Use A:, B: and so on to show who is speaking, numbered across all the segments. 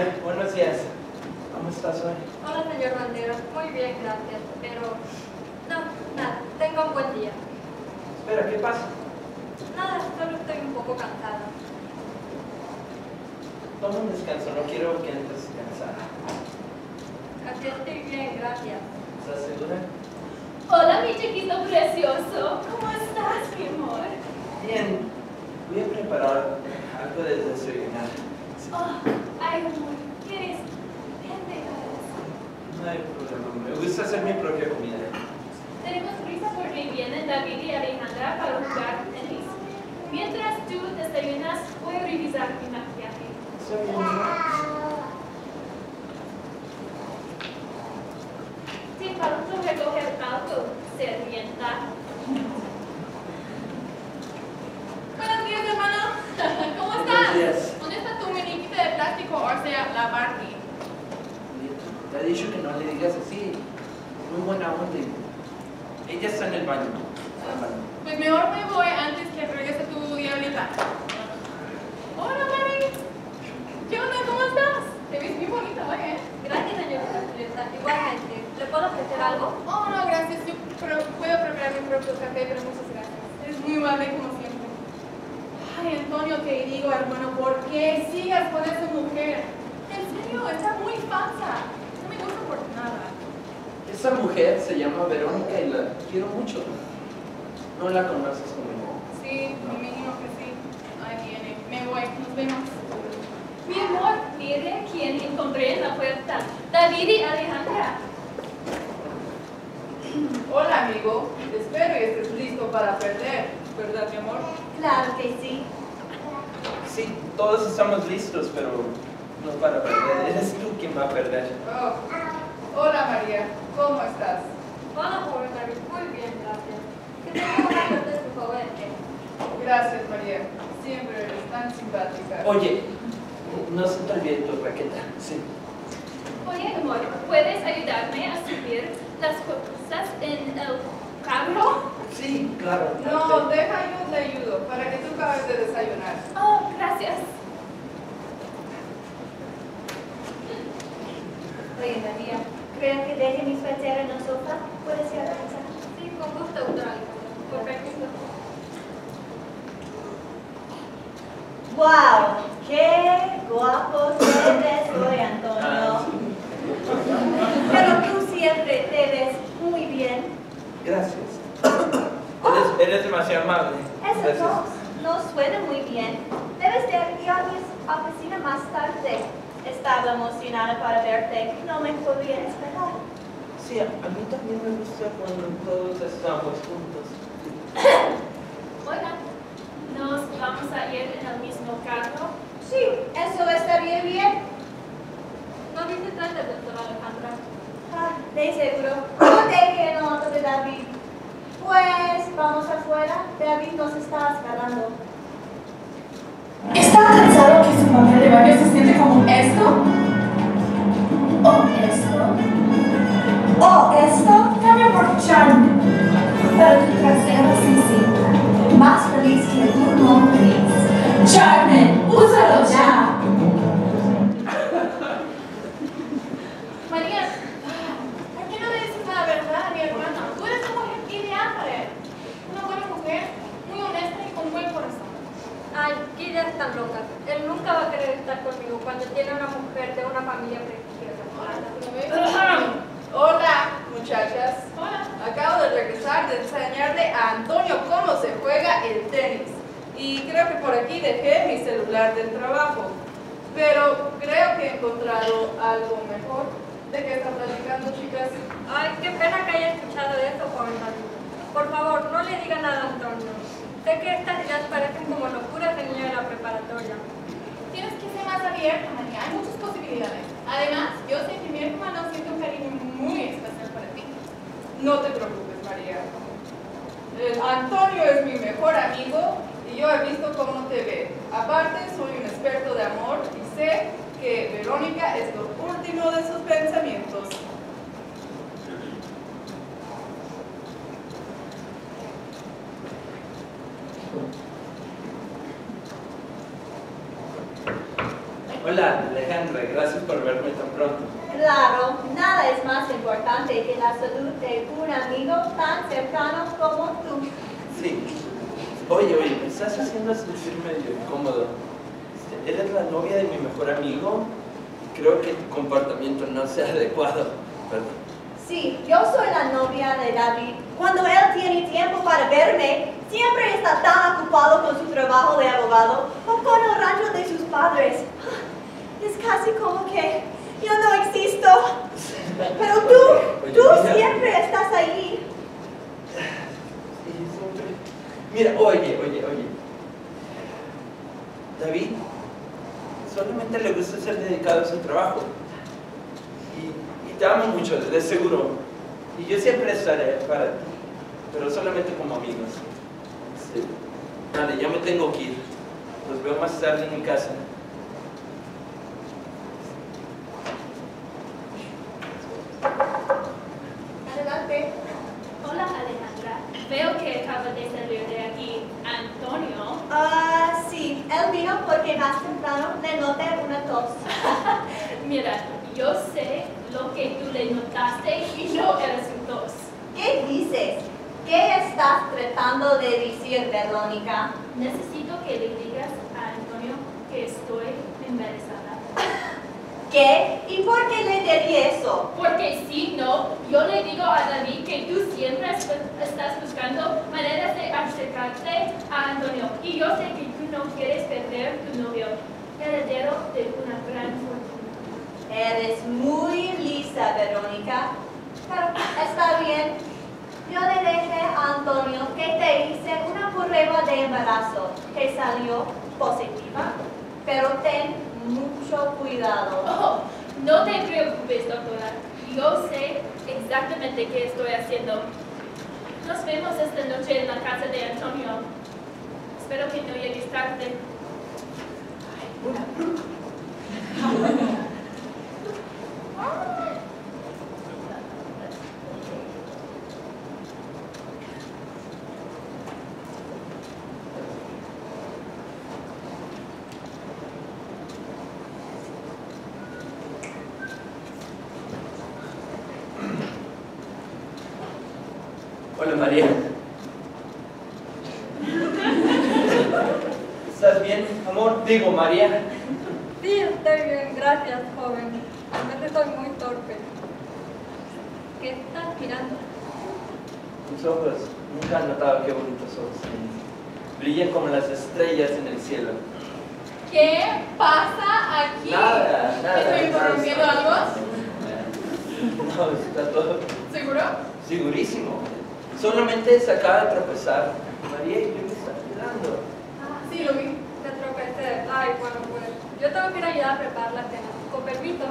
A: María, buenos días. ¿Cómo estás hoy?
B: Hola, señor Banderas. Muy bien, gracias. Pero, no, nada, tenga un buen día.
A: Espera, ¿qué pasa?
B: Nada, solo estoy un poco cansada.
A: Toma un descanso, no quiero que entres cansada.
B: Así estoy bien, gracias.
A: ¿Estás segura?
C: Hola, mi chiquito precioso. ¿Cómo estás, mi amor?
A: Bien, voy a preparar algo de desayunar.
C: Oh, amor, ¿quieres? Vente a.
A: No hay problema, me gusta hacer mi propia comida.
C: Tenemos prisa porque vienen David y Alejandra para jugar tenis. Mientras tú desayunas, voy a revisar mi maquillaje. Si falta recoger algo, sirvienta.
D: Buenos días, hermano. ¿Cómo
A: Buenos
D: estás?
A: días.
D: ¿Dónde está tu muñequita de plástico, la Barbie?
A: Te he dicho que no le digas así. Muy buena onda. Ella está en el baño. Está en el baño.
D: Pues mejor me voy antes que regrese tu diablita. Hola, Mari. ¿Qué onda? ¿Cómo estás? Te ves muy bonita, oye.
B: Gracias, señorita Julieta. Igualmente, ¿le puedo ofrecer algo?
D: Oh, no, gracias. Yo pro- puedo preparar mi propio café, pero muchas gracias. Eres muy amable como siempre. Ay, Antonio, te digo, hermano, ¿por qué sigas con esa mujer? En serio, está muy falsa. No me gusta por nada.
A: Esa mujer se llama Verónica y la quiero mucho. No la conoces como yo.
D: Sí, me imagino que sí. Ahí viene. Me voy. Nos vemos.
C: Mi amor, mire quién encontré en la puerta. David y Alejandra.
E: Hola amigo, espero y estés listo para perder, ¿verdad mi amor?
B: Claro que sí.
A: Sí, todos estamos listos, pero no para perder. Eres tú quien va a perder.
E: Oh. Hola María, ¿cómo estás?
B: Hola, joven David. Muy bien, gracias. Que suerte de su juguete.
E: Gracias María, siempre eres tan simpática.
A: Oye, no se te olvide tu raqueta. Sí.
C: Oye, amor, ¿puedes ayudarme a subir las cosas en el carro?
A: Sí, claro.
E: No, deja yo te ayudo para que tú acabes de desayunar.
C: Oh, gracias.
F: Oye, María, ¿creen que deje mi suéter en el sofá? ¿Puedes ir a casa?
B: Sí, con gusto, doctora. Con permiso.
F: ¡Wow! ¡Qué guapo te ves hoy, Antonio!
A: sí.
F: Pero tú siempre te ves muy bien.
A: Gracias. Eres, eres demasiado amable.
F: Esa
A: Gracias.
F: voz no suena muy bien. Debes de ir a mi oficina más tarde. Estaba emocionada para verte. No me podía esperar.
A: Sí, a mí también me gusta cuando todos estamos juntos.
C: Hola. ¿Nos vamos a ir en el mismo carro?
F: Sí, eso estaría bien.
B: No dice trate, doctora Alejandra.
F: Ah, de seguro. No deje el de David. Pues vamos afuera. David nos está esperando.
D: ¿Está cansado que su papel de baño se siente como esto?
B: Cuando tiene una mujer de una familia prestigiosa.
E: Hola muchachas,
D: Hola.
E: acabo de regresar de enseñarle a Antonio cómo se juega el tenis. Y creo que por aquí dejé mi celular del trabajo. Pero creo que he encontrado algo mejor. ¿De qué están platicando, chicas?
B: Ay, qué pena que haya escuchado eso, joven David. Por favor, no le diga nada a Antonio. Sé que estas ideas parecen como locuras de niño de la preparatoria.
D: Tienes que ser más abierta, María. Hay muchas posibilidades. Además, yo sé que mi hermano siente un cariño muy especial para ti.
E: No te preocupes, María. Eh, Antonio es mi mejor amigo y yo he visto cómo te ve. Aparte, soy un experto de amor y sé que Verónica es lo último de sus pensamientos.
A: Hola, Alejandra, gracias por verme tan pronto.
F: Claro, nada es más importante que la salud de un amigo tan cercano como tú.
A: Sí. Oye, oye, me estás haciendo sentir medio incómodo. Este, ¿Eres la novia de mi mejor amigo? Creo que tu comportamiento no sea adecuado. Perdón.
F: Sí, yo soy la novia de David. Cuando él tiene tiempo para verme, siempre está tan ocupado con su trabajo de abogado o con el rancho de sus padres. Es casi como que yo no existo. Pero tú, tú siempre estás ahí.
A: Mira, oye, oye, oye. David solamente le gusta ser dedicado a su trabajo. Y, y te amo mucho, de seguro. Y yo siempre estaré para ti, pero solamente como amigos. Sí. Vale, ya me tengo que ir. Los veo más tarde en mi casa.
F: Adelante.
C: Hola Alejandra, veo que acaba de salir de aquí Antonio.
F: Ah, sí, él vino porque más temprano le noté una tos.
C: Mira, yo sé le notaste y no era su tos.
F: ¿Qué dices? ¿Qué estás tratando de decir, Verónica?
C: Necesito que le digas a Antonio que estoy embarazada.
F: ¿Qué? ¿Y por qué le diría eso?
C: Porque si no, yo le digo a David que tú siempre est- estás buscando maneras de acercarte a Antonio. Y yo sé que tú no quieres perder tu novio, heredero de una gran fortuna.
F: Eres muy Verónica. Pero está bien. Yo le dije a Antonio que te hice una prueba de embarazo que salió positiva. Pero ten mucho cuidado.
C: Oh, no te preocupes, doctora. Yo sé exactamente qué estoy haciendo. Nos vemos esta noche en la casa de Antonio. Espero que no llegues tarde.
A: Hola María. ¿Estás bien, amor? Digo, María.
B: Sí, estoy bien, gracias, joven. Realmente soy muy torpe. ¿Qué estás mirando?
A: Tus ojos, nunca han notado qué bonitos ojos tienes. Brillan como las estrellas en el cielo.
D: ¿Qué pasa aquí?
A: Nada, nada.
D: ¿Estoy interrumpiendo algo?
A: No, está todo
D: ¿Seguro?
A: segurísimo. Solamente se acaba de tropezar. María y yo me están mirando.
D: Ah, sí, lo vi.
B: Te tropecé. Ay, bueno, pues yo tengo que ir a ayudar a preparar la cena. Con permiso.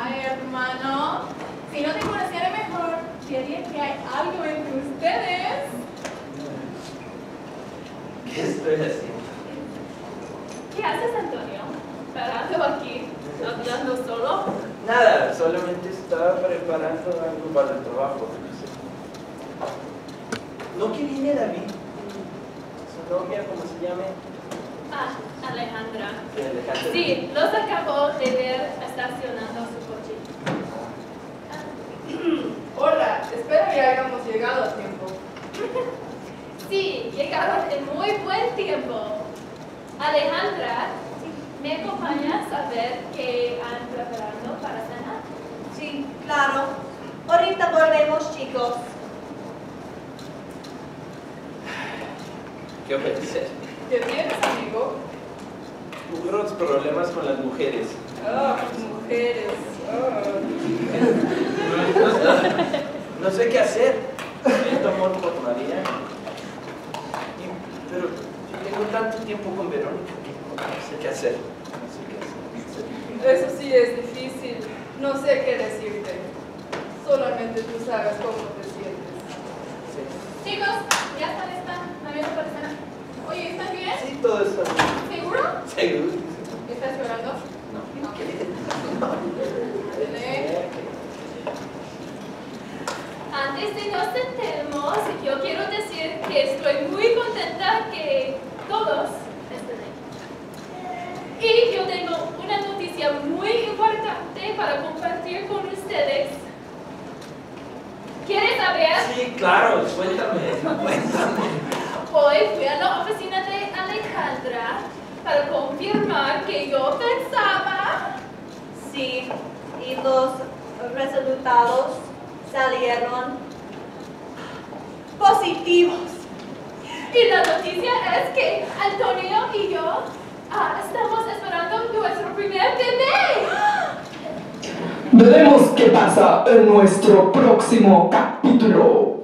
D: Ay, hermano. Si no te conociera mejor, diría que hay algo entre ustedes.
A: ¿Qué estoy haciendo?
C: ¿Qué haces, Antonio? Parado aquí, hablando solo.
A: Nada, solamente estaba preparando algo para el trabajo. ¿No que viene David? Su novia, ¿cómo se llame?
C: Ah, Alejandra.
A: Sí, Alejandra.
C: Sí, los acabo de ver estacionando su coche.
E: Hola, espero que hayamos llegado a tiempo.
C: Sí, llegaron en muy buen tiempo. Alejandra, ¿me acompañas a ver qué han preparado para cenar?
F: Sí, claro. Ahorita volvemos, chicos.
A: ¿Qué obedecer?
E: ¿Qué tienes, amigo?
A: Unos problemas con las mujeres.
E: Ah, mujeres. Ah.
A: No sé qué hacer. Siento amor por María. Y- pero tengo tanto tiempo con Verónica que no sé qué hacer. No sé qué hacer.
E: Eso sí es difícil. No sé qué decirte. Solamente tú sabes cómo te sientes.
D: Chicos, ya están, están. ¿También para cenar? Oye, ¿están bien?
A: Sí, todo está bien.
D: ¿Seguro?
A: Seguro.
D: ¿Estás llorando?
A: No.
D: Vale.
C: Antes de nos sentemos, yo quiero decir que estoy muy contenta que todos estén aquí. Y yo tengo una noticia muy importante para compartir con ustedes. ¿Quieres saber?
A: Sí, claro, cuéntame, cuéntame.
C: Hoy fui a la oficina de Alejandra para confirmar que yo pensaba
F: Sí, y los resultados salieron positivos.
C: Y la noticia es que Antonio y yo ah, estamos esperando nuestro primer bebé.
G: Veremos qué pasa en nuestro próximo capítulo.